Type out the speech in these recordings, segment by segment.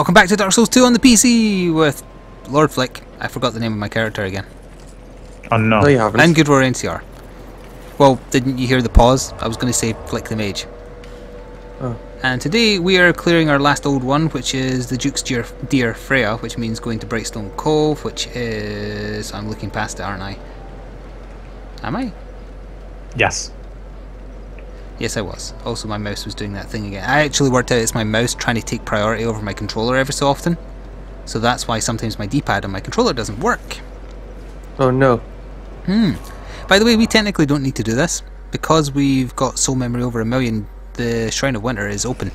Welcome back to Dark Souls 2 on the PC with Lord Flik. I forgot the name of my character again. Oh no. No, you haven't. And Good War NCR. Well, didn't you hear the pause? I was going to say Flik the Mage. Oh. And today we are clearing our last old one, which is the Duke's Dear, Dear Freja, which means going to Brightstone Cove, which is... I'm looking past it, aren't I? Am I? Yes. Yes, I was. Also, my mouse was doing that thing again. I actually worked out it's my mouse trying to take priority over my controller every so often. So that's why sometimes my D-pad on my controller doesn't work. Oh no. Hmm. By the way, we technically don't need to do this. Because we've got soul memory over a million, the Shrine of Winter is open.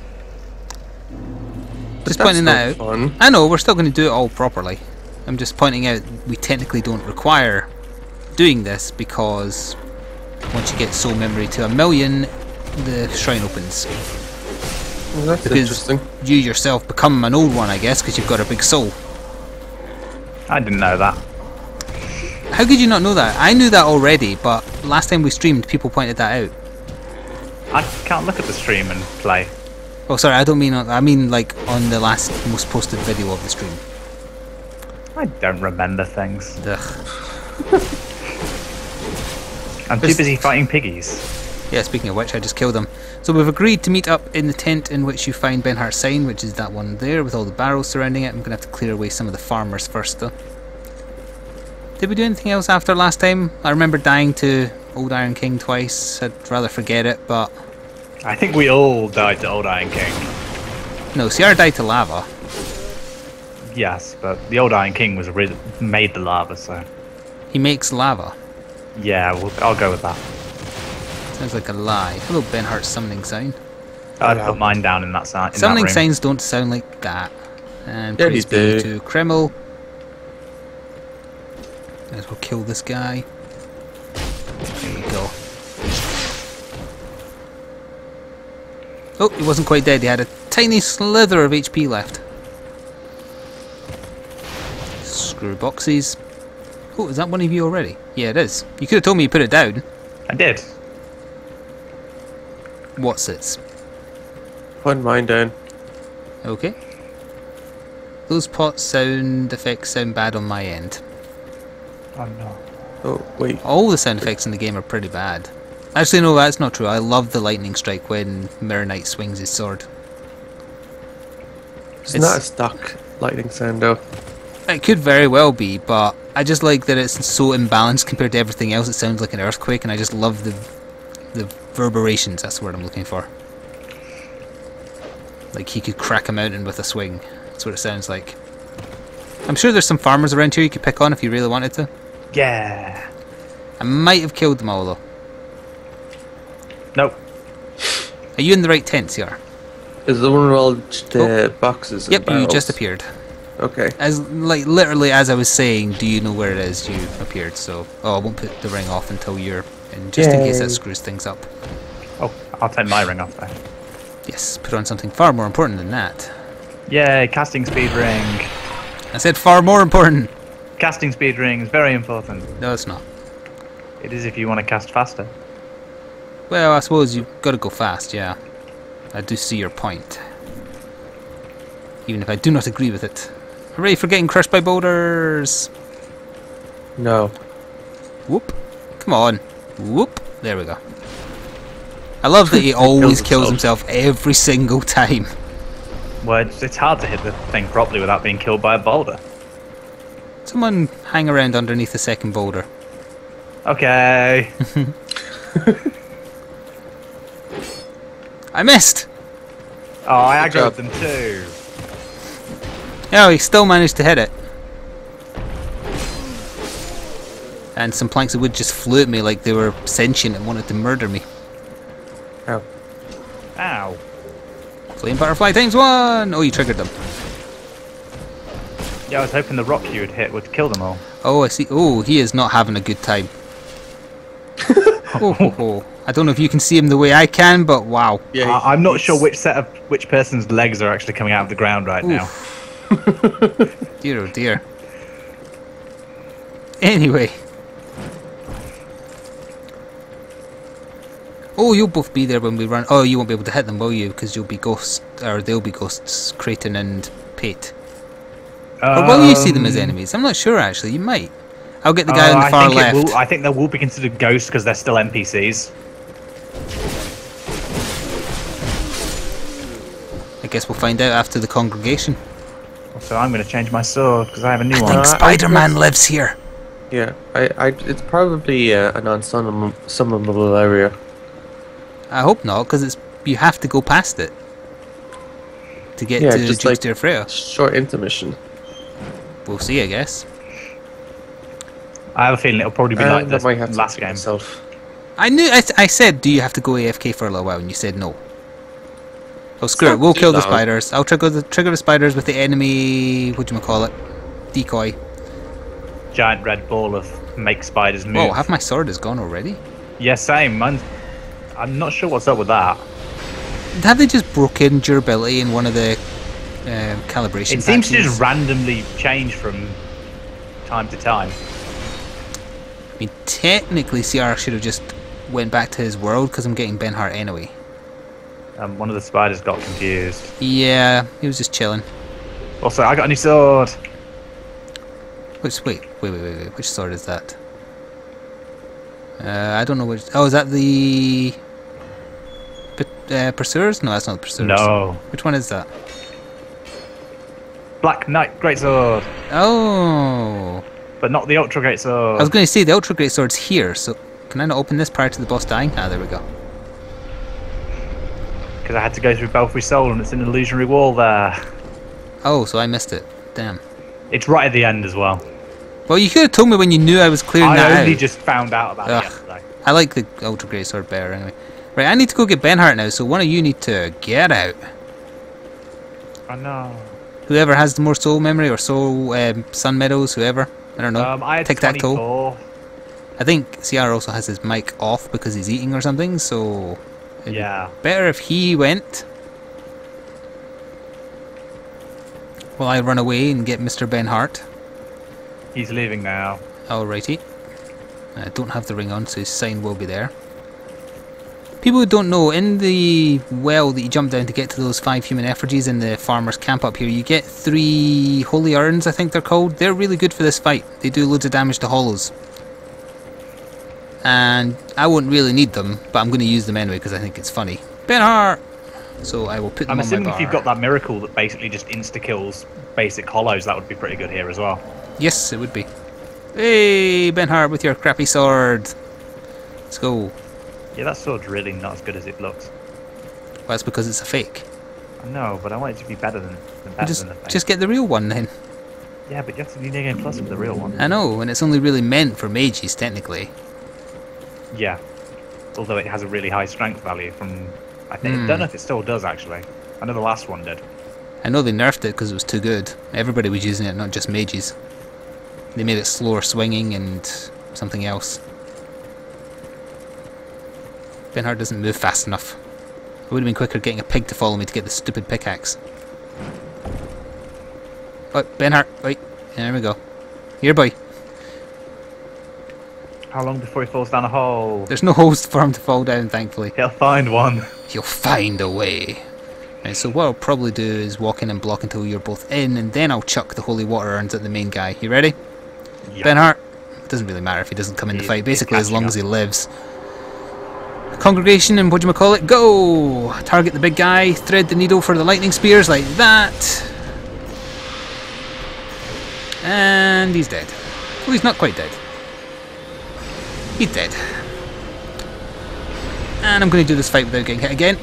Just That's pointing that out. Fun. I know, we're still going to do it all properly. I'm just pointing out we technically don't require doing this because once you get soul memory to a million, the shrine opens. Well, that's Because interesting. you yourself become an old one, I guess, because you've got a big soul. I didn't know that. How could you not know that? I knew that already, but last time we streamed, people pointed that out. I can't look at the stream and play. Oh, sorry, I don't mean on, I mean like on the last most posted video of the stream. I don't remember things. Ugh. I'm too busy fighting piggies. Yeah, speaking of which, I just killed them. So we've agreed to meet up in the tent in which you find Benhart's sign, which is that one there with all the barrels surrounding it. I'm gonna have to clear away some of the farmers first, though. Did we do anything else after last time? I remember dying to Old Iron King twice. I'd rather forget it, but I think we all died to Old Iron King. no. Sierra died to lava. Yes, but the Old Iron King was made the lava, so He makes lava. yeah, we'll, I'll go with that. Sounds like a lie. Hello, Benhart's summoning sign. I'd put mine down in that side. Summoning that room. signs don't sound like that. And Yeah, praise they be to Kreml. Might as well kill this guy. There we go. Oh, he wasn't quite dead. He had a tiny slither of HP left. Screw boxes. Oh, is that one of you already? Yeah, it is. You could have told me you put it down. I did. What's it? Put mine down. Okay. Those pot sound effects sound bad on my end. Oh no. Oh wait. All the sound effects in the game are pretty bad. Actually, no, that's not true. I love the lightning strike when Mirror Knight swings his sword. Isn't that a It's- stock lightning sound though? It could very well be, but I just like that it's so imbalanced compared to everything else. It sounds like an earthquake, and I just love the the reverberations. That's the word I'm looking for. Like he could crack a mountain with a swing. That's what it sounds like. I'm sure there's some farmers around here you could pick on if you really wanted to. Yeah. I might have killed them all though. Nope. Are you in the right tent, CR? Is the one with all the oh. boxes? and Yep, you just appeared. Okay. As like literally as I was saying, do you know where it is? You appeared. So oh, I won't put the ring off until you're in, just in case that screws things up. Oh, I'll take my ring off there. Yes, put on something far more important than that. Yay, casting speed ring. I said far more important. Casting speed ring is very important. No, it's not. It is if you want to cast faster. Well, I suppose you've got to go fast. Yeah, I do see your point. Even if I do not agree with it. Hooray for getting crushed by boulders! No. Whoop. Come on. Whoop. There we go. I love that he always kills himself. every single time. Well, it's, it's hard to hit the thing properly without being killed by a boulder. Someone hang around underneath the second boulder. Okay. I missed! Oh, I aggroed them too. Oh, he still managed to hit it. And some planks of wood just flew at me like they were sentient and wanted to murder me. Oh. Ow. Ow. Flame butterfly times one! Oh, you triggered them. Yeah, I was hoping the rock you would hit would kill them all. Oh, I see. Oh, he is not having a good time. oh, ho, ho. I don't know if you can see him the way I can, but wow. Yeah. I- I'm not sure which set of which person's legs are actually coming out of the ground right now. Dear oh dear. Anyway. Oh, you'll both be there when we run. Oh, you won't be able to hit them, will you? Because you'll be ghosts, or they'll be ghosts, Creighton and Pate? Or will you see them as Um, enemies? I'm not sure actually. You might. I'll get the guy uh, on the I far think left. will- I think they will be considered ghosts because they're still NPCs. I guess we'll find out after the congregation. So I'm going to change my sword because I have a new I one. think I Spider-Man guess- lives here. Yeah, I, I, it's probably uh, an unsummable area. I hope not, because it's you have to go past it to get Yeah, to just Jukes like- de Freja. Short intermission. We'll see, I guess. I have a feeling it'll probably be Uh, like I this might have to last game. myself. I knew. I, I said, do you have to go AFK for a little while? And you said no. Oh screw it. We'll kill the spiders. I'll trigger the trigger the spiders with the enemy. What do you call it? Decoy. Giant red ball of make spiders move. Whoa, half my sword is gone already. Yeah, same. Mine's, I'm not sure what's up with that. Have they just broken durability in one of the um, calibration? It seems to just randomly change from time to time. I mean, technically, CR should have just went back to his world because I'm getting Benhart anyway. Um, one of the spiders got confused. Yeah, he was just chilling. Also, I got a new sword. Which wait, wait, wait, wait, wait. Which sword is that? Uh, I don't know which. Oh, is that the uh, pursuers? No, that's not the pursuers. No. Which one is that? Black Knight Great Sword. Oh, But not the Ultra Great I was going to say the ultra great sword's here. So can I not open this prior to the boss dying? Ah, there we go. Because I had to go through Belfry Sol and it's an illusionary wall there. Oh, so I missed it. Damn. It's right at the end as well. Well, you could have told me when you knew I was clearing that. I only just found out about Ugh. it yesterday. I like the ultra great sword better anyway. Right, I need to go get Benhart now. So one of you need to get out. I know. Whoever has the more soul memory or soul um, sun medals, whoever. I don't know. Um, I had Tic tac toe. I think CR also has his mic off because he's eating or something, so it'd be Yeah. better if he went. While I run away and get Mr. Benhart. He's leaving now. Alrighty. I don't have the ring on, so his sign will be there. People who don't know, in the well that you jump down to get to those five human effigies in the farmer's camp up here, you get three holy urns, I think they're called. They're really good for this fight. They do loads of damage to hollows. And I won't really need them, but I'm going to use them anyway because I think it's funny. Benhart! So I will put them I'm assuming if you've got that miracle that basically just insta kills basic hollows, that would be pretty good here as well. Yes, it would be. Hey, Benhart with your crappy sword. Let's go. Yeah, that sword's really not as good as it looks. Well, that's because it's a fake. I know, but I want it to be better than, than better Just, than the fake. just get the real one then. Yeah, but you have to New Game Plus with the real one. I know, and it's only really meant for mages, technically. Yeah. Although it has a really high strength value from. I think I Hmm. don't know if it still does actually. I know the last one did. I know they nerfed it because it was too good. Everybody was using it, not just mages. They made it slower swinging and something else. Benhart doesn't move fast enough. It would have been quicker getting a pig to follow me to get the stupid pickaxe. Oh, Benhart, wait. There we go. Here, boy. How long before he falls down a hole? There's no holes for him to fall down, thankfully. He'll find one. He'll find a way. Right, so what I'll probably do is walk in and block until you're both in, and then I'll chuck the holy water urns at the main guy. You ready? Yeah. Benhart? It doesn't really matter if he doesn't come in the fight, basically as long up. as he lives. Congregation and what do you call it? Go! Target the big guy, thread the needle for the lightning spears like that. And he's dead. Well, he's not quite dead. He's dead. And I'm going to do this fight without getting hit again.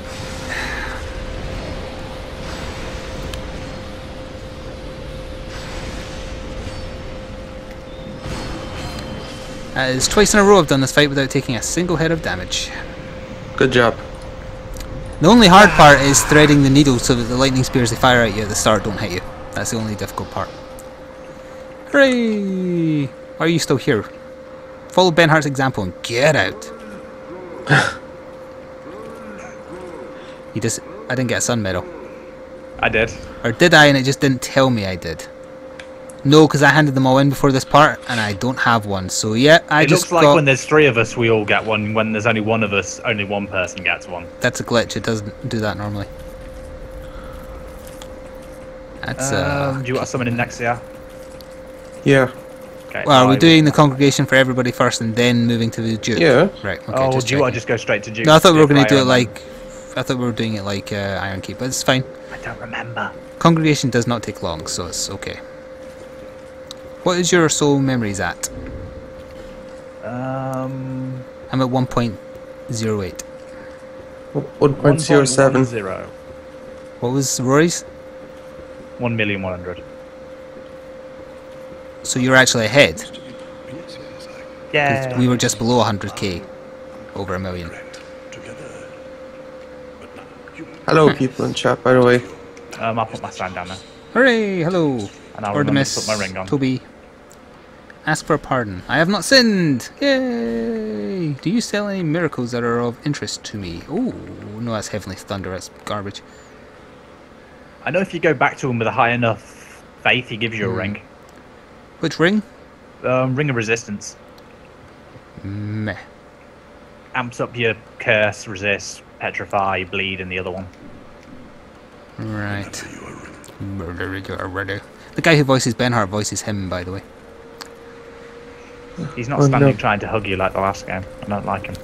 That is twice in a row I've done this fight without taking a single hit of damage. Good job. The only hard part is threading the needle so that the lightning spears they fire at you at the start don't hit you. That's the only difficult part. Hooray! Why are you still here? Follow Benhart's example and get out. you just I didn't get a sun medal. I did. Or did I and it just didn't tell me I did? No, because I handed them all in before this part and I don't have one. So yeah, I it just looks like got... when there's three of us, we all get one. When there's only one of us, only one person gets one. That's a glitch. It doesn't do that normally. That's uh. Um, do you want someone in next year? Yeah. Okay. Well, are we I- doing the congregation for everybody first and then moving to the Duke? Yeah. Right. Okay. Oh, just do you want to just go straight to Duke? No, I thought we were going to do it like. I thought we were doing it like uh, Iron Keep, but it's fine. I don't remember. Congregation does not take long, so it's okay. What is your soul memories at? Um, I'm at 1.08. 1.07. What was Rory's? One million one hundred. So you're actually ahead? Yeah. We were just below 100k. Over a million. Hello, people in chat, by the way. Um, I'll put my sign down there. Hooray! Hello! And I'll remember to Artemis, put my ring on. Toby. Ask for pardon. I have not sinned! Yay! Do you sell any miracles that are of interest to me? Oh, no, that's Heavenly Thunder. That's garbage. I know if you go back to him with a high enough faith, he gives you a Hmm. ring. Which ring? Um, ring of resistance. Meh. Amps up your curse, resist, petrify, bleed, and the other one. Right. The guy who voices Benhart voices him, by the way. He's not Oh, standing no. trying to hug you like the last game. I don't like him.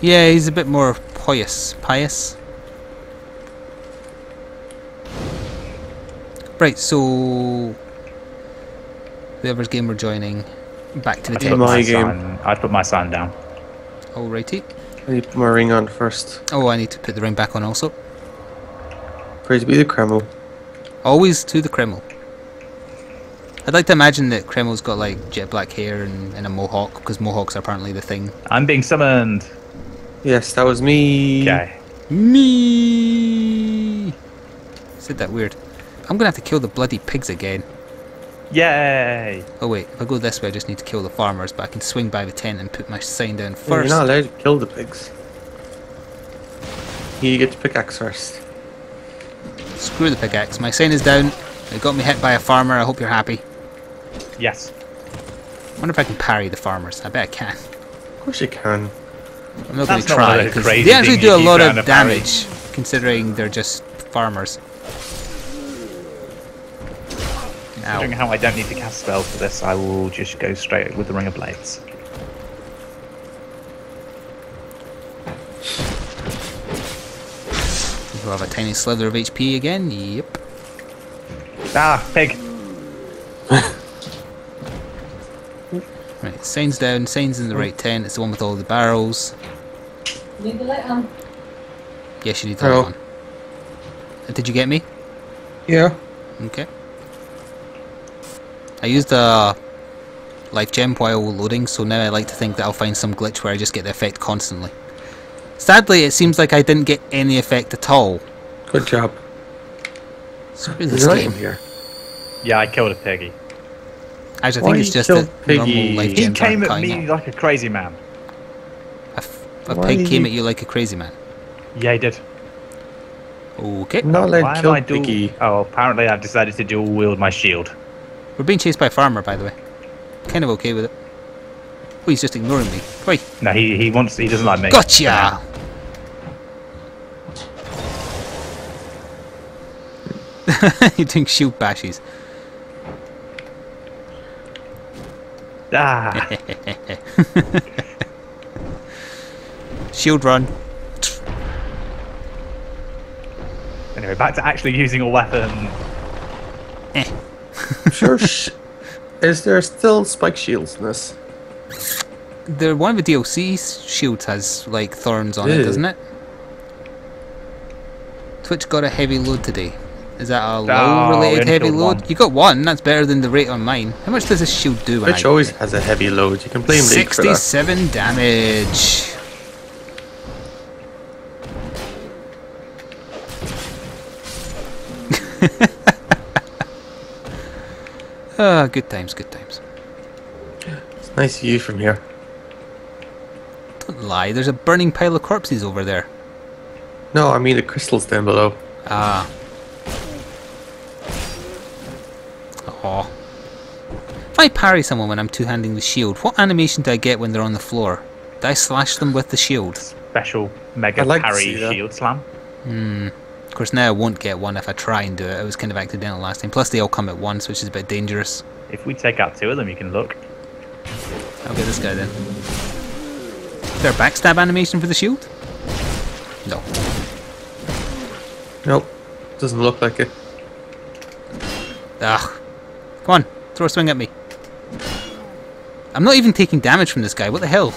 Yeah, he's a bit more pious. Pious? Right, so. Whoever's game we're joining, back to the I'd In put tent. my my game. sign. I'd put my sign down. Oh, Alrighty. I need to put my ring on first. Oh, I need to put the ring back on also. Praise be the Kreml. Always to the Kreml. I'd like to imagine that Kreml's got like jet black hair and, and a mohawk, because mohawks are apparently the thing. I'm being summoned. Yes, that was me. Okay. Me. Said that weird. I'm gonna have to kill the bloody pigs again. Yay! Oh wait, if I go this way, I just need to kill the farmers, but I can swing by the tent and put my sign down Yeah, first. You're not allowed to kill the pigs. You get to pickaxe first. Screw the pickaxe. My sign is down. It got me hit by a farmer. I hope you're happy. Yes. wonder if I can parry the farmers. I bet I can. Of course you can. I'm not going to try of because they actually do a lot of to parry. damage, considering they're just farmers. Considering Ow. how I don't need to cast spells for this, I will just go straight with the Ring of Blades. You have a tiny slither of HP again. Yep. Ah, pig! Right, signs down. Signs in the right tent. It's the one with all the barrels. Need the light on. Yes, you need that Hello. one. Uh, Did you get me? Yeah. Okay. I used the life gem while loading, so now I like to think that I'll find some glitch where I just get the effect constantly. Sadly, it seems like I didn't get any effect at all. Good job. Screw this game. item here. Yeah, I killed a piggy. Actually, I think it's just a that normal Piggy? life He gems came aren't at me it. like a crazy man. A, f- a Why pig came you- at you like a crazy man. Yeah, he did. Okay. Not allowed Why am kill I dual- Piggy. Oh, apparently I've decided to dual wield my shield. We're being chased by a farmer, by the way. Kind of okay with it. Oh, he's just ignoring me. Wait, No, he he wants he doesn't like me. gotcha! You're doing shield bashes. Ah, Shield run. anyway, back to actually using a weapon. Sure. sh- Is there still spike shields in this? The one of the DLC shields has like thorns on it, doesn't it? Twitch got a heavy load today. Is that a low related only heavy load? one. You got one. That's better than the rate on mine. How much does this shield do? Which always has a heavy load. You can blame that. 67 damage. Ah, good times, good times. It's nice view from here. Don't lie, there's a burning pile of corpses over there. No, I mean the crystals down below. Ah. Aw. If I parry someone when I'm two-handing the shield, what animation do I get when they're on the floor? Do I slash them with the shield? Special mega like parry shield slam. Hmm. Of course, course, now I won't get one if I try and do it. It was kind of accidental last time. Plus, they all come at once, which is a bit dangerous. If we take out two of them, you can look. I'll get this guy then. Is there a backstab animation for the shield? No. Nope. Doesn't look like it. Ugh. Come on, throw a swing at me. I'm not even taking damage from this guy. What the hell?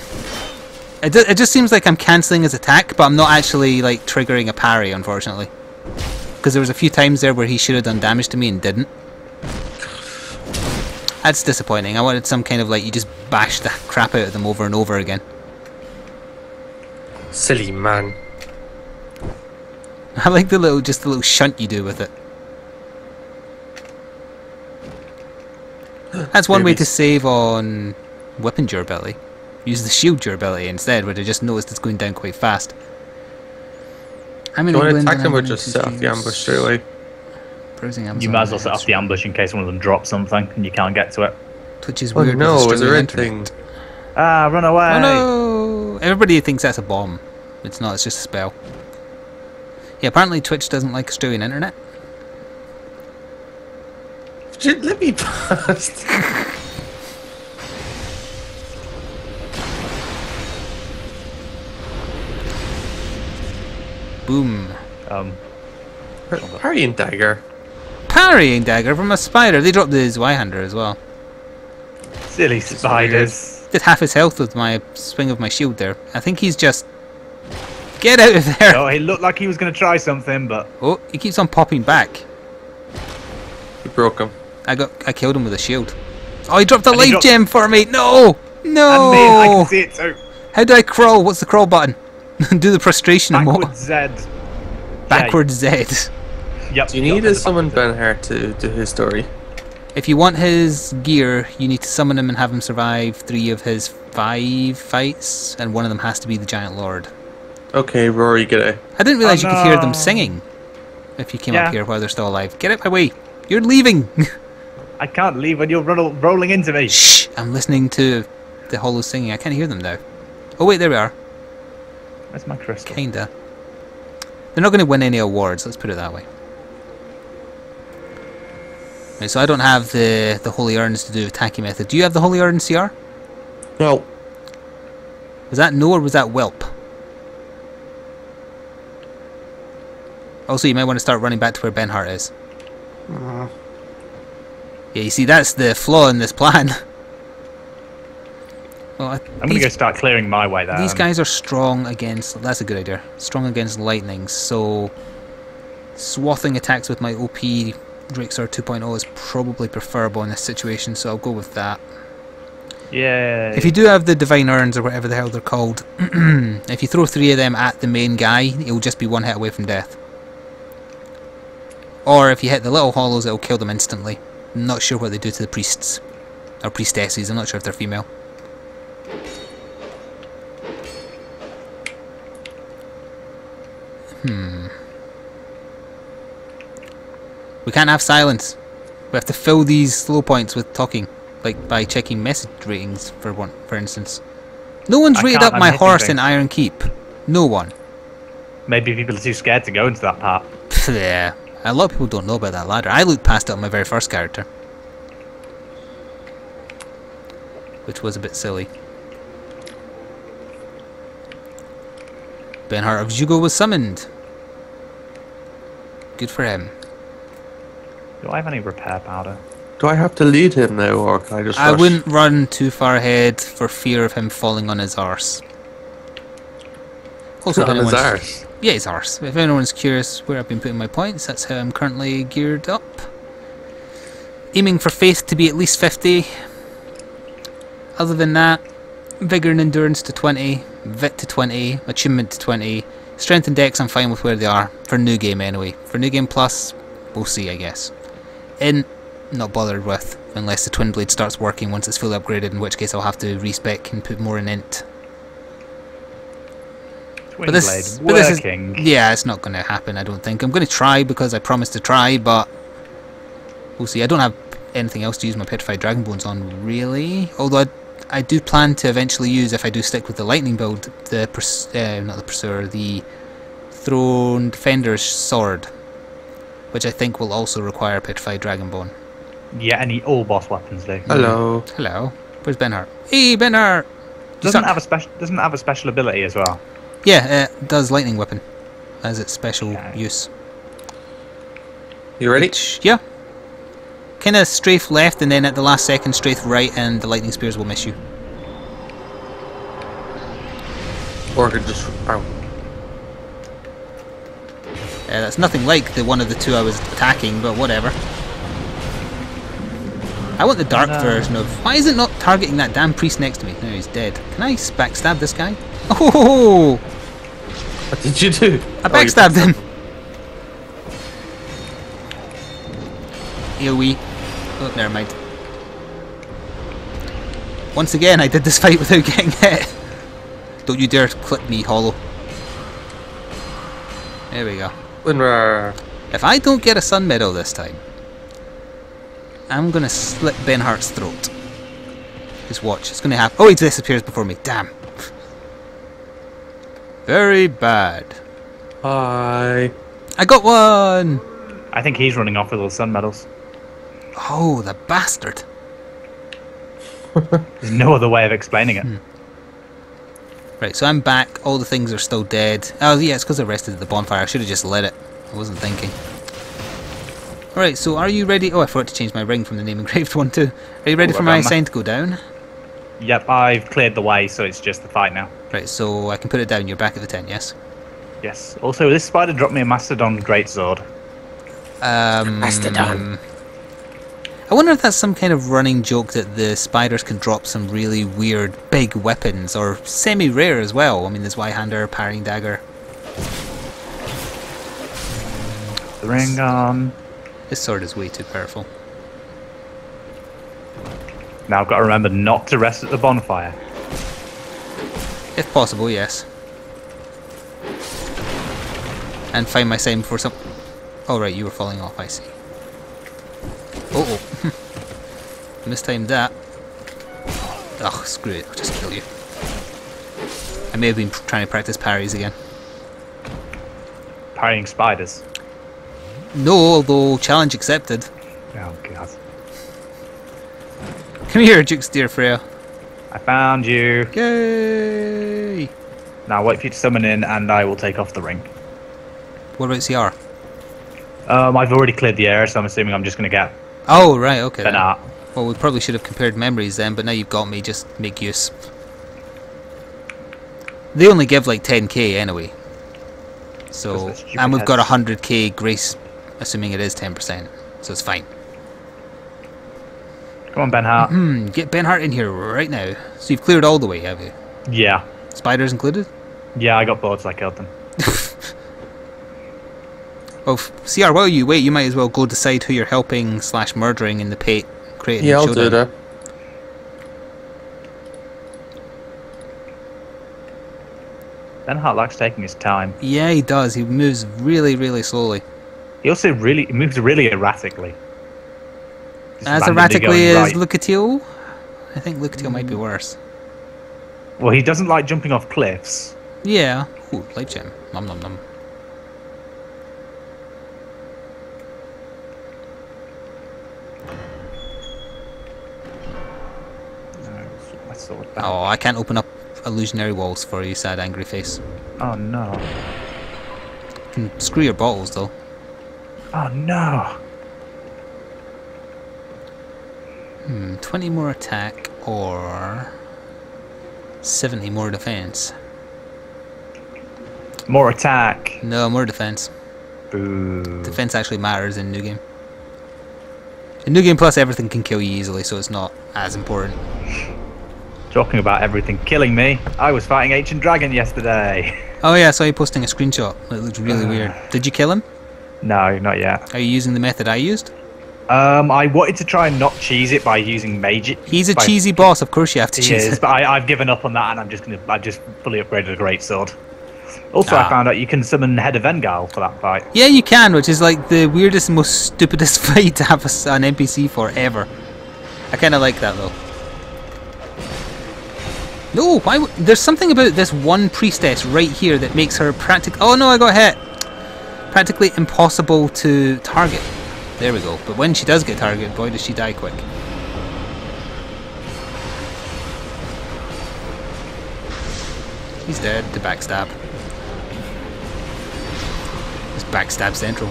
It, ju- it just seems like I'm cancelling his attack, but I'm not actually like triggering a parry, unfortunately. Because there was a few times there where he should have done damage to me and didn't. That's disappointing. I wanted some kind of like you just bash the crap out of them over and over again. Silly man. I like the little just the little shunt you do with it. That's one way to save on weapon durability. Use the shield durability instead, where I just noticed it's going down quite fast. I'm in Do you want to attack and them I'm or just set off the ambush straight away? You might as well set ads, off the ambush in case one of them drops something and you can't get to it. Which is Oh weird. with no, is there Australian anything? internet. Ah, run away! Oh no! Everybody thinks that's a bomb. It's not. It's just a spell. Yeah, apparently Twitch doesn't like Australian internet. J- Let me past. Boom. Um, Parry and dagger. Parrying dagger from a spider. They dropped the Zweihander as well. silly spiders. Did half his health with my swing of my shield there. I think he's just. Get out of there! Oh, he looked like he was going to try something, but Oh, he keeps on popping back. You broke him. I got. I killed him with a shield. Oh, he dropped a And life dropped- gem for me. No, no. and me, I can see it too. How do I crawl? What's the crawl button? Do the prostration emote. Backward Z. Backward Z. Yep. Do you need yep, to summon Benhart to do his story? If you want his gear, you need to summon him and have him survive three of his five fights, and one of them has to be the Giant Lord. Okay, Rory, get it. I didn't realize Oh, you could hear them singing. If you came Yeah. up here while they're still alive, get out my way. You're leaving. I can't leave when you're roll- rolling into me. Shh! I'm listening to the hollow singing. I can't hear them now. Oh wait, there we are. Where's my crystal? Kinda. They're not going to win any awards. Let's put it that way. Right, so I don't have the the holy urns to do attacking method. Do you have the holy urn, CR? No. Was that no or was that whelp? Also, you might want to start running back to where Benhart is. Uh-huh. Yeah, you see, that's the flaw in this plan. well, I, I'm going to go start clearing my way there. These guys are strong against. That's a good idea. Strong against lightning, so swathing attacks with my OP Drixar 2.0 is probably preferable in this situation. So I'll go with that. Yeah. If you do have the divine urns or whatever the hell they're called, if you throw three of them at the main guy, he'll just be one hit away from death. Or if you hit the little hollows, it'll kill them instantly. Not sure what they do to the priests or priestesses. I'm not sure if they're female. Hmm. We can't have silence. We have to fill these slow points with talking, like by checking message ratings for one, for instance. No one's I rated up my I'm horse in. Iron Keep. No one. Maybe people are too scared to go into that part. Yeah. A lot of people don't know about that ladder. I looked past it on my very first character. Which was a bit silly. Benhart of Jugo was summoned. Good for him. Do I have any repair powder? Do I have to lead him now, or can I just? I rush? wouldn't run too far ahead for fear of him falling on his arse. Also, if on anyone's- arse. Yeah, it's arse. If anyone's curious where I've been putting my points, that's how I'm currently geared up. Aiming for faith to be at least 50. Other than that, vigour and endurance to 20, vit to 20, achievement to 20, strength and dex I'm fine with where they are, for new game anyway. For new game plus, we'll see I guess. In, not bothered with, unless the twin blade starts working once it's fully upgraded, in which case I'll have to respec and put more in int. Twin But this, blade but this is, working. yeah, it's not going to happen. I don't think. I'm going to try because I promised to try, but we'll see. I don't have anything else to use my petrified dragon bones on, really. Although I, I do plan to eventually use, if I do stick with the lightning build, the purs- uh, not the pursuer, the throne defender's sword, which I think will also require Petrified Dragon Bone. Yeah, any all boss weapons do. Hello. Hello. Where's Benhart? Hey, Benhart! You Doesn't suck. have a special doesn't have a special ability as well. Yeah, it does lightning weapon as its special Okay. use. You ready? Which, yeah. Kind of strafe left, and then at the last second, strafe right, and the lightning spears will miss you. Or I could just. Oh. Uh, that's nothing like the one of the two I was attacking, but whatever. I want the dark No. version of. Why is it not targeting that damn priest next to me? No, he's dead. Can I s- backstab this guy? Oh! What did you do? I Oh, you backstabbed him! AoE. Oh, never mind. Once again, I did this fight without getting hit. Don't you dare clip me, Hollow. There we go. Winrar. If I don't get a sun medal this time, I'm gonna slit Benhart's throat. Just watch, it's gonna happen. Oh, he disappears before me. Damn. Very bad. Hi. I got one! I think he's running off with all the sun medals. Oh, the bastard. There's no other way of explaining it. Hmm. Right, so I'm back. All the things are still dead. Oh, yeah, it's because I rested at the bonfire. I should have just lit it. I wasn't thinking. Alright, so are you ready? Oh, I forgot to change my ring from the name engraved one too. Are you ready Oh, for my done sign to go down? Yep, I've cleared the way, so it's just the fight now. Right, so I can put it down. You're back at the tent, yes? Yes. Also, this spider dropped me a Mastodon Greatsword. Um, Mastodon. I wonder if that's some kind of running joke that the spiders can drop some really weird big weapons, or semi-rare as well. I mean, there's Y-hander, parrying dagger. The ring on. This sword is way too powerful. Now I've got to remember not to rest at the bonfire. If possible, yes. And find my sign before some... Oh right, you were falling off, I see. Oh oh. Mistimed that. Ugh, screw it, I'll just kill you. I may have been trying to practice parries again. Parrying spiders. No, although challenge accepted. Oh god. Come here, Duke's dear Freja. I found you. Yay! Now wait for you to summon in and I will take off the ring. What about CR? Um, I've already cleared the air, so I'm assuming I'm just going to get Oh, right, okay. then. art. Well, we probably should have compared memories then, but now you've got me, just make use. They only give like 10k anyway. So, Because they're stupid and we've got 100k grace, assuming it is 10%. So it's fine. Come on, Benhart. Hmm, get Benhart in here right now. So you've cleared all the way, have you? Yeah. Spiders included? Yeah, I got bored, so I killed them. Well, f- CR, while you wait, you might as well go decide who you're helping slash murdering in the pate created Yeah, I'll showdown. do that. Ben Hart likes taking his time. Yeah, he does. He moves really, really slowly. He also really he moves really erratically. As erratically as right. Lucatiel? I think Lucatiel might be worse. Well, he doesn't like jumping off cliffs. Yeah. Ooh, life gem. Nom nom nom. No, my sword back. Oh, I can't open up illusionary walls for you, sad angry face. oh no. Can screw your bottles though. Oh no. Hmm, 20 more attack or 70 more defense. More attack. No, more defense. Boo. Defense actually matters in New Game. In New Game Plus, everything can kill you easily, so it's not as important. Talking about everything killing me. I was fighting Ancient Dragon yesterday. Oh yeah, I saw you posting a screenshot. It looked really weird. Did you kill him? no, not yet. Are you using the method I used? Um, I wanted to try and not cheese it by using Mage. He's a by- cheesy boss, of course you have to cheese is, it. but I, I've given up on that, and I'm just gonna. I just fully upgraded a great sword. Also, Ah. I found out you can summon Head of Vengarl for that fight. Yeah, you can, which is like the weirdest, most stupidest fight to have a an NPC for ever. I kind of like that though. No, why? w- There's something about this one priestess right here that makes her practic. Oh no, I got hit. practically impossible to target. There we go. But when she does get targeted, boy, does she die quick. He's dead to backstab. It's backstab central.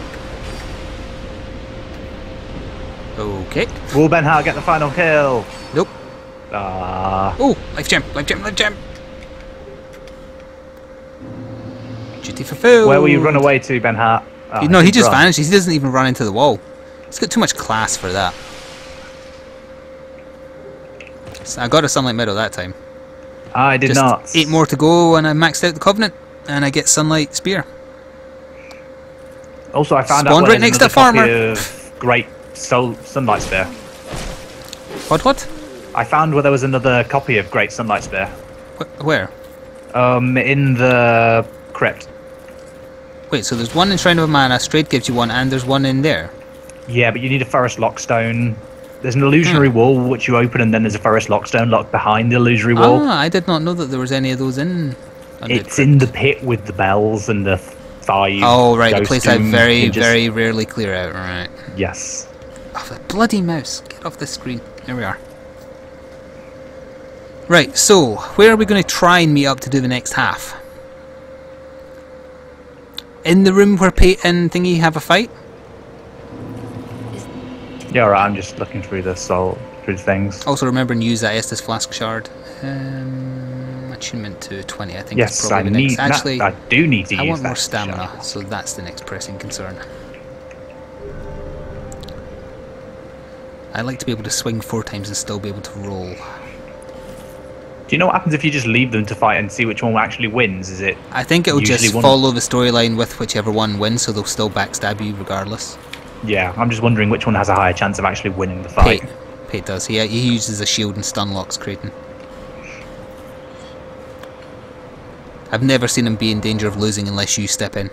Okay. Will Benhart get the final kill? Nope. Ah, Oh, life gem, life gem, life gem. Duty fulfilled. where will you run away to, Benhart? Ah, no, he just run. vanishes. He doesn't even run into the wall. He's got too much class for that. So I got a sunlight medal that time. I did Just not. eight more to go, and I maxed out the covenant, and I get sunlight spear. Also, I found Spawned out right next to another copy Farmer. of Great Soul Sunlight Spear. What? What? I found where there was another copy of Great Sunlight Spear. Wh- Where? Um, in the crypt. Wait. So there's one in Shrine of Amana. Straight gives you one, and there's one in there. Yeah, but you need a Pharros' lockstone. There's an illusionary Hmm. wall which you open, and then there's a Pharros' lockstone locked behind the illusory wall. Ah, I did not know that there was any of those in. It's in the pit with the bells and the five. Oh right, the place I very, hinges. very rarely clear out. Right. Yes. Oh, the bloody mouse! Get off the screen. There we are. Right, so where are we going to try and meet up to do the next half? In the room where Pate and Thingy have a fight? Yeah, alright, I'm just looking through the soul, through things. Also, remember and use that Estus Flask Shard. Um, attunement to 20, I think. yes, I need. Actually, I do need to I want more stamina, shard. so that's the next pressing concern. I like to be able to swing four times and still be able to roll. Do you know what happens if you just leave them to fight and see which one actually wins? Is it? I think it'll just follow the storyline with whichever one wins, so they'll still backstab you regardless. Yeah, I'm just wondering which one has a higher chance of actually winning the fight. Pate does. He, he uses a shield and stun locks Creighton. I've never seen him be in danger of losing unless you step in.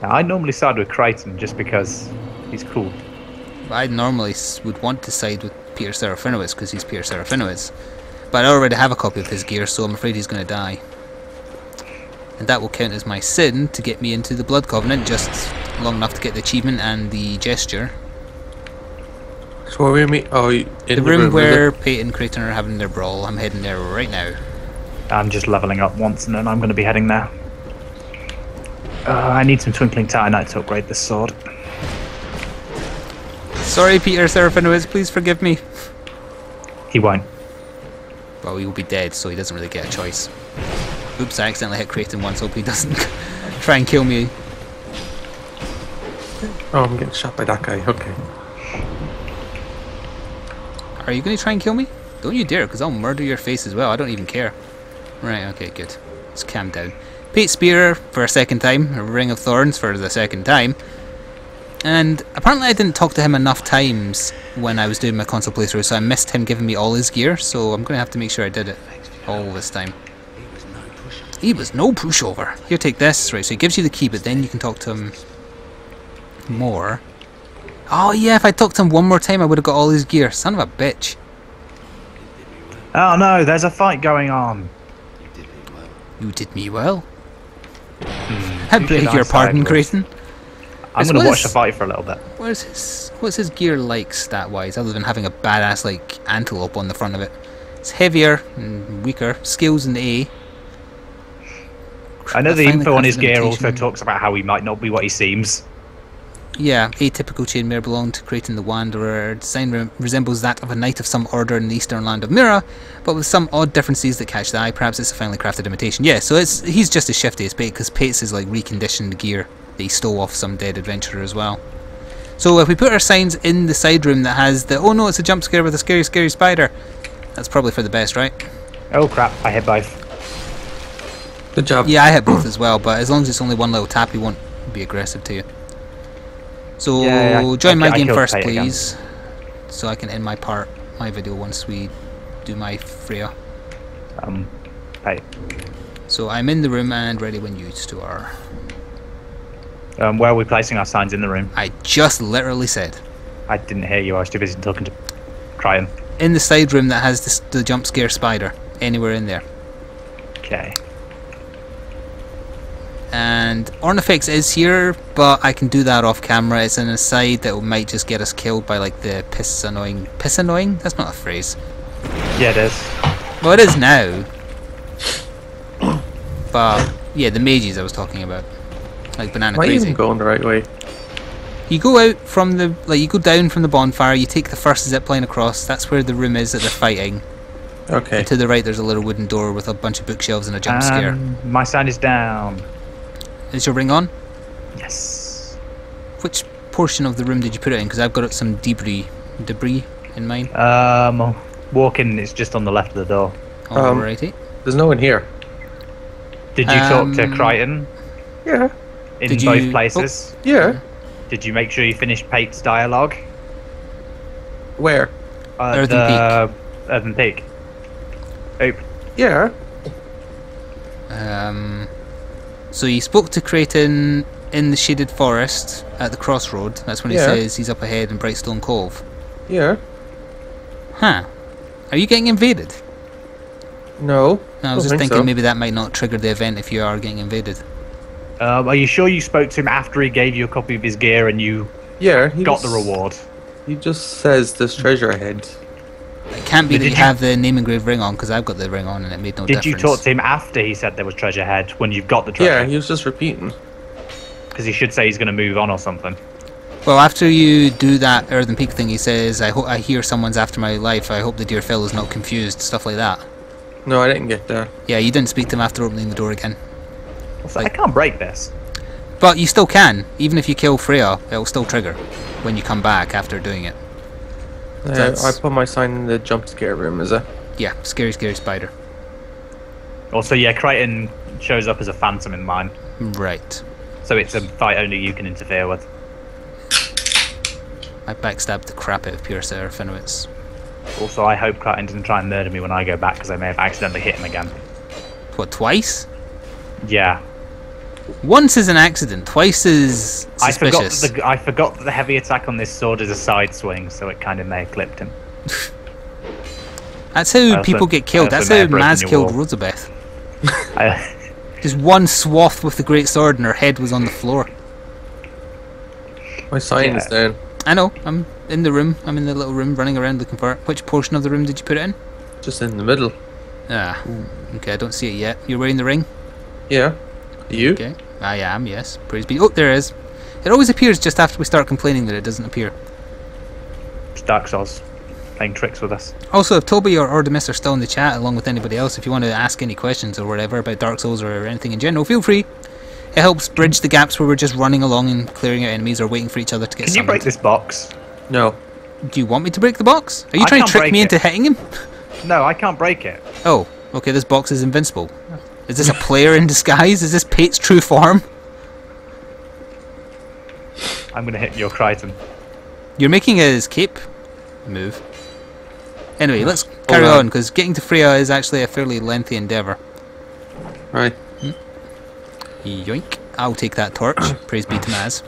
Now, I normally side with Creighton just because he's cool. I normally would want to side with Peter Serafinowicz because he's Peter Serafinowicz. But I already have a copy of his gear, so I'm afraid he's going to die. And that will count as my sin to get me into the Blood Covenant just long enough to get the achievement and the gesture. So where we meet? Oh, you- in the room is it? where Pate and Creighton are having their brawl, I'm heading there right now. I'm just leveling up once and then I'm going to be heading there. Uh, I need some Twinkling Titanite to upgrade this sword. Sorry, Peter Serafinowicz, please forgive me. He won't. Well, he will be dead, so he doesn't really get a choice. Oops, I accidentally hit Creighton once, hope he doesn't try and kill me. Oh, I'm getting shot by that guy. Okay. Are you going to try and kill me? Don't you dare, because I'll murder your face as well. I don't even care. Right, okay, good. Let's calm down. Pete Spear for a second time, Ring of Thorns for the second time. And apparently I didn't talk to him enough times when I was doing my console playthrough, so I missed him giving me all his gear, so I'm going to have to make sure I did it all this time. He was no pushover. Here, take this. Right, so he gives you the key, but then you can talk to him more. Oh yeah, if I talked to him one more time, I would have got all his gear. Son of a bitch. Oh no, there's a fight going on. You did me well. Hmm. I who beg I your pardon, with? Creighton. I'm going to watch the fight for a little bit. Where's his what's his gear like stat wise, other than having a badass like antelope on the front of it? It's heavier and weaker. Skills in the A. I know the info on his gear also talks about how he might not be what he seems. Yeah, atypical chainmail belonging to Creighton the Wanderer. Design re- resembles that of a knight of some order in the eastern land of Mirrah, but with some odd differences that catch the eye. Perhaps it's a finely crafted imitation. Yeah, so it's he's just as shifty as Pate, because Pate's is like reconditioned gear that he stole off some dead adventurer as well. So if we put our signs in the side room that has the oh no, it's a jump scare with a scary, scary spider, that's probably for the best, right? Oh crap, I hit both. Good job. Yeah, I hit both as well, but as long as it's only one little tap, he won't be aggressive to you. So Yeah, I- join I- my I game killed first, Pate again. please, so I can end my part, my video once we do my Freja. Um, hey, So I'm in the room and ready when you two are. um, where are we placing our signs in the room? I just literally said I didn't hear you. I was too busy talking to Creighton. in the side room that has this, the jump scare spider. Anywhere in there. Okay. And Ornifex is here, but I can do that off camera. It's an aside that might just get us killed by like the piss annoying. Piss annoying? That's not a phrase. Yeah, it is. Well, it is now. But yeah, the mages I was talking about, like banana Am I crazy. even going the right way? You go out from the like you go down from the bonfire. You take the first zip line across. That's where the room is that they're fighting. Okay. And to the right, there's a little wooden door with a bunch of bookshelves and a jump scare. Um, my sign is down. Is your ring on? Yes. Which portion of the room did you put it in? Because I've got some debris, debris in mine. Um, walking is just on the left of the door. Um, Alrighty. There's no one here. Did you talk to Um, Creighton Yeah. in did both you- places? Yeah. Did you make sure you finished Pate's dialogue? Where? Uh, Earthen the Earthen Peak. Oop. Yeah. Um, so he spoke to Creighton in the shaded forest at the crossroad. That's when he Yeah. says he's up ahead in Brightstone Cove. Yeah. Huh. Are you getting invaded? No. No, I was just think thinking so. maybe that might not trigger the event if you are getting invaded. Um, are you sure you spoke to him after he gave you a copy of his gear and you Yeah. He got the reward? He just says there's treasure ahead. It can't be But that did you you- have the name engraved ring on because I've got the ring on and it made no Did difference. Did you talk to him after he said there was treasure ahead when you've got the treasure? Yeah, he was just repeating. Because he should say he's going to move on or something. Well, after you do that Earthen Peak thing, he says, "I hope I hear someone's after my life. I hope the dear fellow's not confused." Stuff like that. No, I didn't get there. Yeah, you didn't speak to him after opening the door again, So I can't break this. but you still can. Even if you kill Freja, it will still trigger when you come back after doing it. Uh, I put my sign in the jump scare room, is it? Yeah, scary, scary spider. Also, yeah, Creighton shows up as a phantom in mine. Right. So it's a fight only you can interfere with. I backstabbed the crap out of Pure Sarah Finowitz. Also, I hope Creighton doesn't try and murder me when I go back because I may have accidentally hit him again. What, twice? Yeah. Once is an accident, twice is I forgot, suspicious. that the, I forgot that the heavy attack on this sword is a side swing, so it kind of may have clipped him. That's how also- people get killed. That's how Maz killed wall. Rosabeth. Just one swath with the great sword and her head was on the floor. My sign is Yeah. down. I know, I'm in the room. I'm in the little room running around looking for it. Which portion of the room did you put it in? Just in the middle. Ah, okay, I don't see it yet. You're wearing the ring? Yeah. You? Okay, I am, yes. Praise be. Oh, there it is. It always appears just after we start complaining that it doesn't appear. it's Dark Souls playing tricks with us. Also, if Toby or Artemis are still in the chat, along with anybody else, if you want to ask any questions or whatever about Dark Souls or anything in general, feel free. It helps bridge the gaps where we're just running along and clearing out enemies or waiting for each other to get Can you break this box? No. Do you want me to break the box? Are you I trying to trick me it. into hitting him? No, I can't break it. Oh, okay, this box is invincible. Is this a player in disguise? Is this Pate's true form? I'm going to hit your Creighton. You're making his cape move. Anyway, let's carry on. on, because getting to Freja is actually a fairly lengthy endeavour. Right. Yoink. I'll take that torch. Praise be to Maz.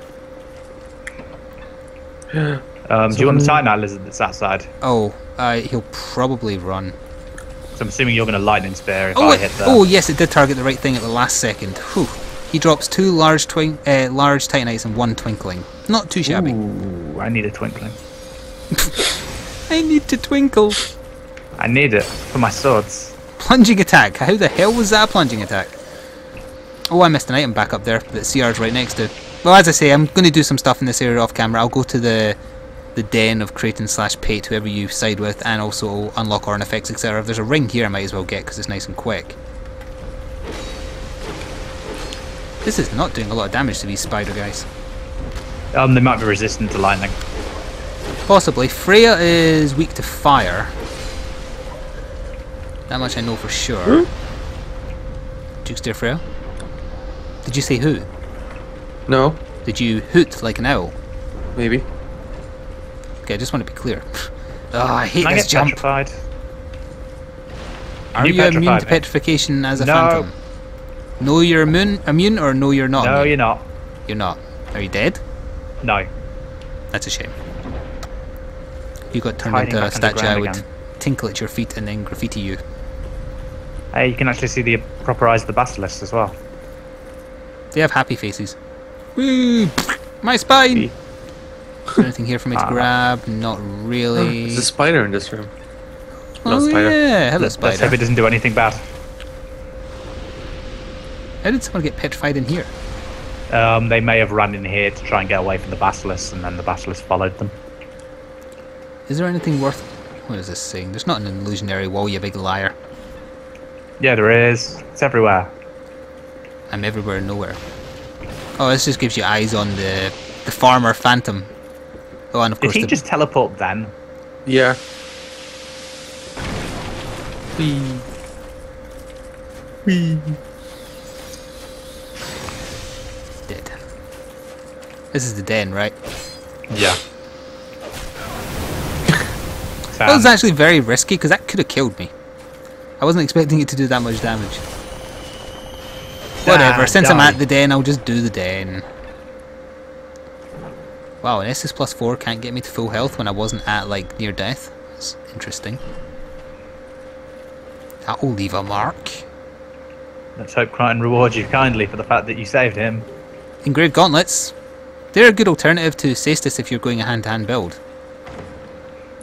Um, do you want the Titanite lizard that's outside? Oh, uh, he'll probably run. So I'm assuming you're going to lightning spear if Oh, I hit that. oh, yes, it did target the right thing at the last second. Whew. He drops two large twin, uh, large titanites and one twinkling. Not too shabby. Ooh, I need a twinkling. I need to twinkle. I need it for my swords. Plunging attack. How the hell was that a plunging attack? Oh, I missed an item back up there that CR's right next to. Well, as I say, I'm going to do some stuff in this area off camera. I'll go to the the den of Creighton slash Pate, whoever you side with, and also unlock Ornifex, etc. If there's a ring here, I might as well get because it's nice and quick. This is not doing a lot of damage to these spider guys. Um, they might be resistant to lightning. Possibly. Freja is weak to fire. That much I know for sure. Jukester Freja? Did you say who? No. Did you hoot like an owl? Maybe. Okay, I just want to be clear. oh, I hate Can I this get jump. petrified? Are you you immune petrified to petrification as a No. phantom? No, you're immune, immune or no, you're not No, immune? you're not. You're not. Are you dead? No. That's a shame. You got turned Hiding into a statue, I would again. tinkle at your feet and then graffiti you. Hey, you can actually see the proper eyes of the basilisk as well. They have happy faces. Woo! My spine! Is there anything here for me to Ah. grab? Not really. There's a spider in this room. Hello, oh spider. yeah, hello Let's, let's hope it doesn't do anything bad. How did someone get petrified in here? Um, they may have run in here to try and get away from the basilisk, and then the basilisk followed them. Is there anything worth... What is this saying? There's not an illusionary wall, you big liar. Yeah, there is. It's everywhere. I'm everywhere and nowhere. Oh, this just gives you eyes on the the farmer phantom. Oh, and of Did course he the, just teleport then? Yeah. Whee. Whee. dead. This is the den, right? Yeah. That was actually very risky because that could have killed me. I wasn't expecting it to do that much damage. Whatever, Ah, since I'm at the den, I'll just do the den. Wow, an SS plus 4 can't get me to full health when I wasn't at, like, near death. That's interesting. That will leave a mark. Let's hope Creighton rewards you kindly for the fact that you saved him. Engraved gauntlets. They're a good alternative to Cestus if you're going a hand-to-hand build.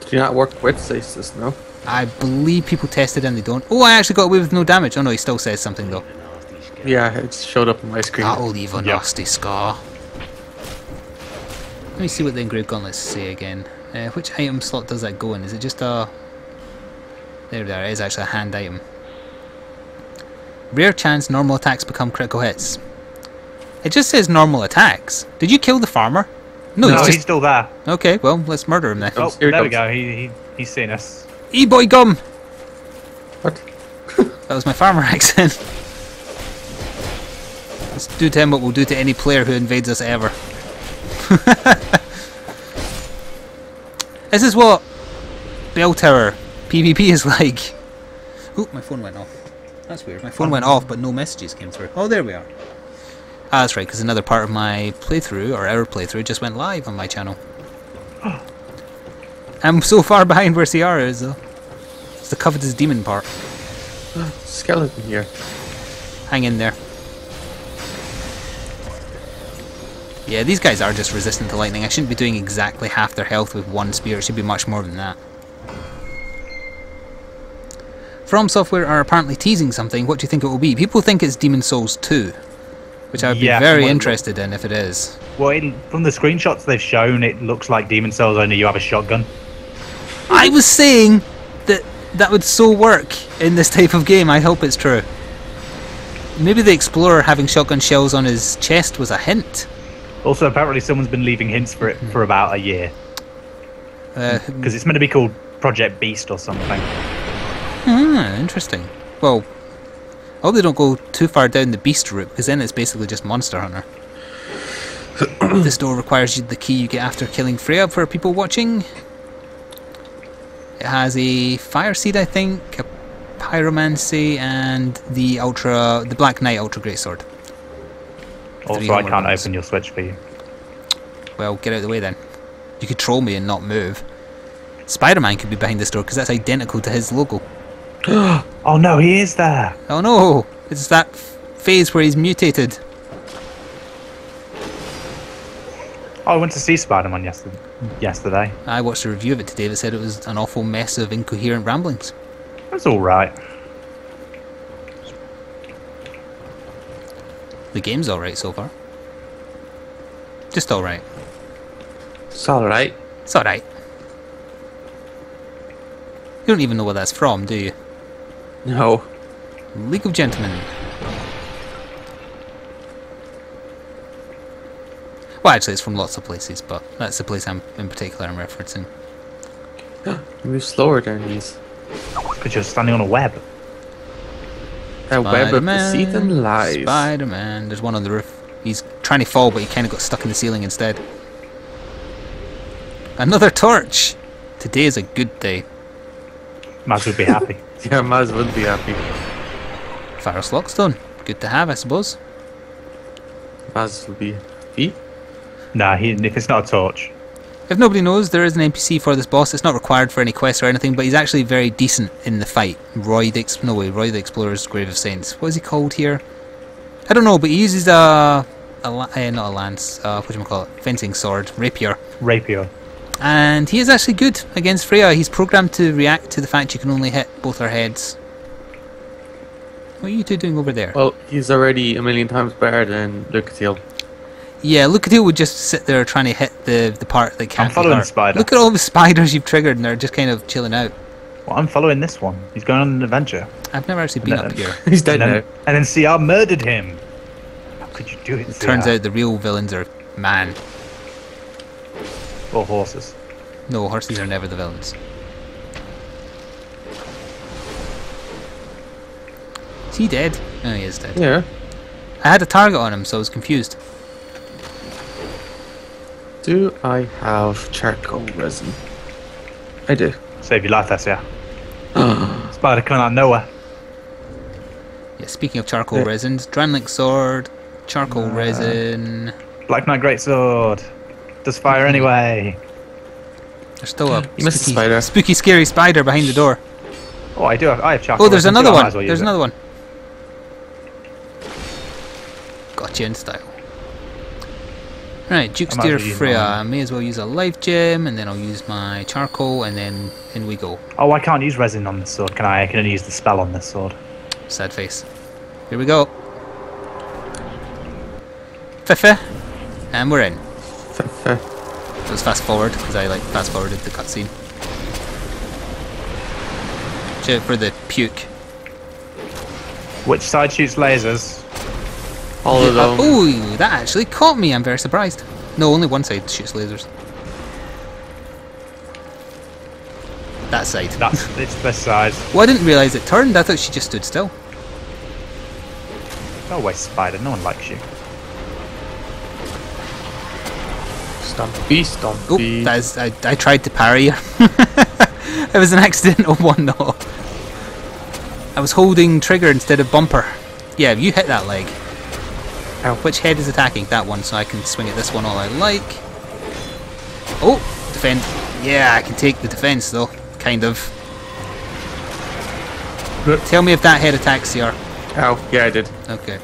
Do you not work with Stasis, no? I believe people tested and they don't. Oh, I actually got away with no damage. Oh no, he still says something though. Yeah, it showed up on my screen. That'll leave a Yeah. nasty scar. Let me see what the engraved gauntlets say again. Uh, which item slot does that go in? Is it just a... There, there, it is actually a hand item. Rare chance normal attacks become critical hits. It just says normal attacks. Did you kill the farmer? No, No, he's he's still there. Okay, well, let's murder him then. Oh, Here he there we go. He, he he's seen us. E-boy gum! What? That was my farmer accent. Let's do to him what we'll do to any player who invades us ever. this is what Bell Tower PvP is like. Oop, my phone went off. That's weird. My phone went off, but no messages came through. Oh, there we are. Ah, that's right, because another part of my playthrough, or our playthrough, just went live on my channel. I'm so far behind where Ciara is, though. It's the covetous demon part. Skeleton here. Hang in there. Yeah, these guys are just resistant to lightning. I shouldn't be doing exactly half their health with one spear. It should be much more than that. From Software are apparently teasing something. What do you think it will be? People think it's Demon Souls 2, which I would Yeah, be very interested in if it is. Well, it, from the screenshots they've shown, it looks like Demon Souls only you have a shotgun. I was saying that that would so work in this type of game. I hope it's true. Maybe the Explorer having shotgun shells on his chest was a hint. Also, apparently, someone's been leaving hints for it for about a year Uh, because it's meant to be called Project Beast or something. Ah, interesting. Well, I hope they don't go too far down the beast route, because then it's basically just Monster Hunter. this door requires you the key you get after killing Freja for people watching. It has a fire seed, I think, a pyromancy, and the ultra, the Black Knight Ultra Great Sword. Three Also, I can't ones. open your Switch for you. Well, get out of the way then. You could troll me and not move. Spider-Man could be behind this door because that's identical to his logo. Oh no, he is there. Oh no! It's that phase where he's mutated. Oh, I went to see Spider-Man yesterday. Yesterday, I watched a review of it today that said it was an awful mess of incoherent ramblings. that's all The game's alright so far. Just alright. It's alright. It's alright. You don't even know where that's from, do you? No. League of Gentlemen. Well, actually, it's from lots of places, but that's the place I'm in particular I'm referencing. Move slower than these. Because you're standing on a web. A web of deceit and lies. Spider-Man. There's one on the roof. He's trying to fall, but he kind of got stuck in the ceiling instead. Another torch. Today is a good day. Maz would be happy. Yeah, Maz would be happy. Pharros' Lockstone. Good to have, I suppose. Maz would be happy. nah, he, if it's not a torch, If nobody knows, there is an NPC for this boss. It's not required for any quest or anything, but he's actually very decent in the fight. Roy the Ex- no way, Roy the Explorer's Grave of Saints. What is he called here? I don't know, but he uses a, a la- uh, not a lance. Uh, what do you call it? Fencing sword, rapier. Rapier. And he is actually good against Freja. He's programmed to react to the fact you can only hit both her heads. What are you two doing over there? Well, he's already a million times better than Lucatiel. Yeah, Lucatiel would just sit there trying to hit the, the part that can't be following hurt. the spider. Look at all the spiders you've triggered and they're just kind of chilling out. Well, I'm following this one. He's going on an adventure. I've never actually been No. up here. He's dead and then, now. and then CR murdered him. How could you do it? It turns out the real villains are man. Or horses. No, horses are never the villains. Is he dead? Oh, he is dead. Yeah. I had a target on him, so I was confused. Do I have charcoal resin? I do. Save your life, that's yeah. Spider coming out of nowhere. Yeah, speaking of charcoal Yeah. resins, Drangleic sword, charcoal Uh, resin. Black Knight Greatsword. Does fire Mm-hmm. anyway. There's still a You missed the spooky, spider. spooky, scary spider behind the door. Oh, I do have, I have charcoal. Oh, there's resin another I might one. well There's it. another one. Gotcha in style. Right, Duke's I Dear Freja. I may as well use a life gem, and then I'll use my charcoal, and then in we go. Oh, I can't use resin on this sword, can I? I can only use the spell on this sword. Sad face. Here we go. Fifa. And we're in. F- f- So let's fast forward, because I like fast forwarded the cutscene. Check for the puke. Which side shoots lasers? All of them. Ooh, that actually caught me. I'm very surprised. No, only one side shoots lasers. That side. That's it's this side. Well, I didn't realise it turned. I thought she just stood still. Go away, spider. No one likes you. Stompy, Oh, stompy. that is. I, I tried to parry her. it was an accidental one, though. I was holding trigger instead of bumper. Yeah, you hit that leg. Which head is attacking? That one, so I can swing at this one all I like. Oh, defend. Yeah, I can take the defense though. Kind of. Tell me if that head attacks CR. Oh, Yeah, I did. Okay.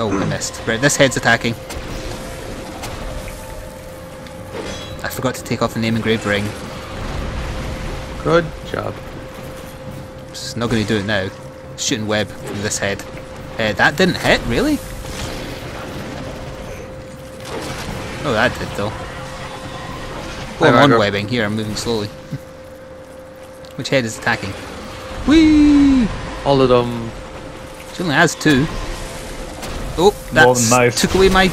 Oh, I missed. Right, this head's attacking. I forgot to take off the name engraved ring. Good job. Just not going to do it now. Shooting web from this head. Uh, that didn't hit, really? Oh, that did though. Oh, Hi, I'm on webbing. Here, I'm moving slowly. Which head is attacking? Whee! All of them. She only has two. Oh, More that took away my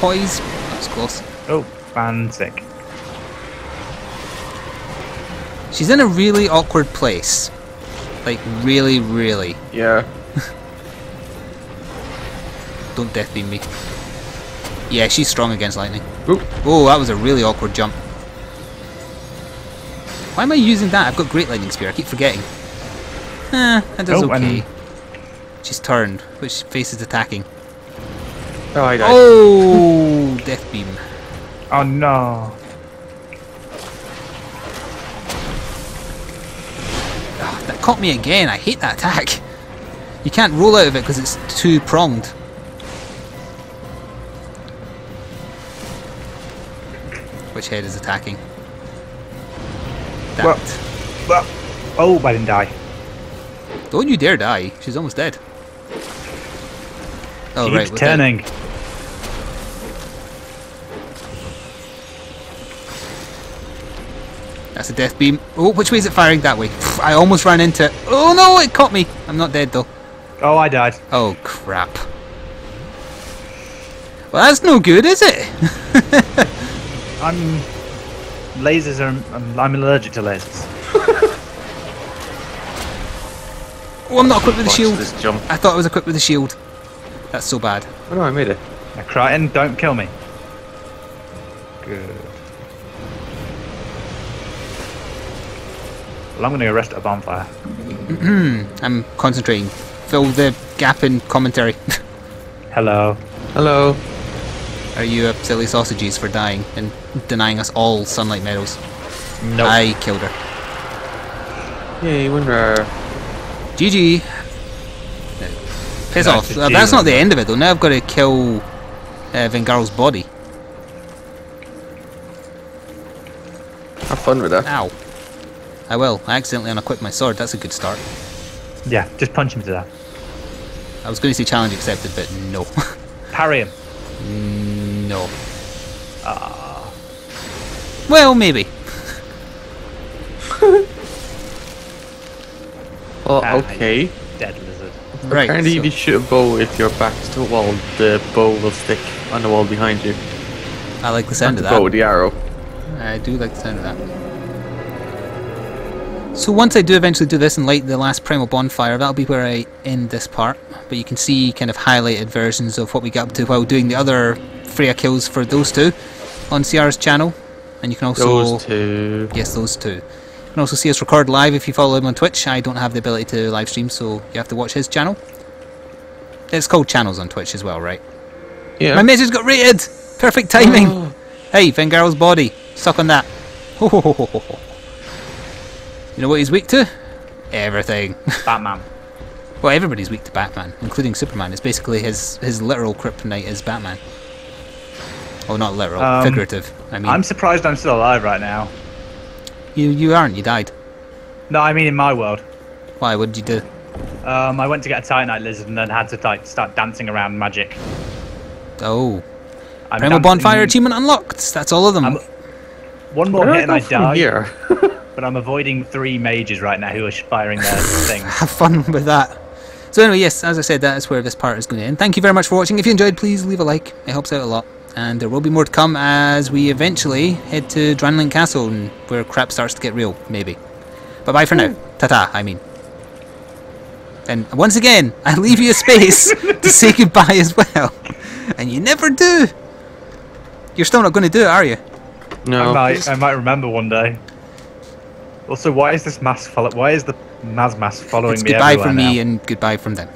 poise. That was close. Oh, fantastic. She's in a really awkward place. Like, really, really. Yeah. Don't death beam me. Yeah, she's strong against lightning. Oop. Oh, that was a really awkward jump. Why am I using that? I've got Great Lightning Spear. I keep forgetting. Eh, that does Oh, okay. She's turned. Which face is attacking? Oh, I died. Oh, Death Beam. Oh no. Ah, that caught me again. I hate that attack. You can't roll out of it because it's two pronged. Which head is attacking? That. Well- Well, oh, I didn't die. Don't you dare die. She's almost dead. Oh, Keeps right. turning. That's a death beam. Oh, which way is it firing? That way. I almost ran into it. Oh no, it caught me. I'm not dead though. Oh, I died. Oh crap. Well, that's no good, is it? I'm. Lasers are. I'm, I'm allergic to lasers. Oh, I'm not equipped with a shield. this jump. I thought I was equipped with a shield. That's so bad. Oh no, I made it. Now, Creighton, don't kill me. Good. Well, I'm going to go rest at a bonfire. I'm concentrating. Fill the gap in commentary. Hello. Hello. Are you up silly sausages for dying and denying us all sunlight medals? No. I killed her. Yay, winner. GG. Piss off. it's a Uh, that's not the end of it though. Now I've got to kill uh, Vengarl's body. Have fun with that. Ow. I will. I accidentally unequipped my sword. That's a good start. Yeah, just punch him to death. I was going to say challenge accepted, but no. Parry him. no. Well, maybe. Well, Ah, okay. Dead lizard. Right. Apparently, so- if you shoot a bow with your back to the wall, the bow will stick on the wall behind you. I like the sound Not of the bow, the arrow. I do like the sound of that. So once I do eventually do this and light the last primal bonfire, that'll be where I end this part. But you can see kind of highlighted versions of what we got up to while doing the other Freja kills for those two on CR's channel. And you can also Those two. Yes, those two. You can also see us record live if you follow him on Twitch. I don't have the ability to live stream, so you have to watch his channel. It's called channels on Twitch as well, right? Yeah. My message got rated! Perfect timing! Oh. Hey, Vengarl's body. Suck on that. Ho ho ho ho ho ho. You know what he's weak to? Everything. Batman. well, everybody's weak to Batman, including Superman. It's basically his, his literal kryptonite is Batman. Oh, not literal, Um, figurative. I mean, I'm surprised I'm still alive right now. you you aren't. You died. No, I mean in my world. Why? What did you do? Um, I went to get a Titanite lizard and then had to like start dancing around magic. Oh, I'm Primal dancing- Bonfire achievement unlocked. That's all of them. I'm- One more Where hit do and I I go from die. here? But I'm avoiding three mages right now who are firing their things. Have fun with that. So anyway, yes, as I said, that is where this part is going to end. Thank you very much for watching. If you enjoyed, please leave a like. It helps out a lot. And there will be more to come as we eventually head to Drangleic Castle and where crap starts to get real, maybe. Bye bye for now. Hmm. Ta-ta, I mean. And once again, I leave you a space to say goodbye as well. And you never do. You're still not going to do it, are you? No. I might, I might remember one day. Also, why is this mass follow? Why is the Maz mass following it's me goodbye everywhere from me now? and goodbye from them.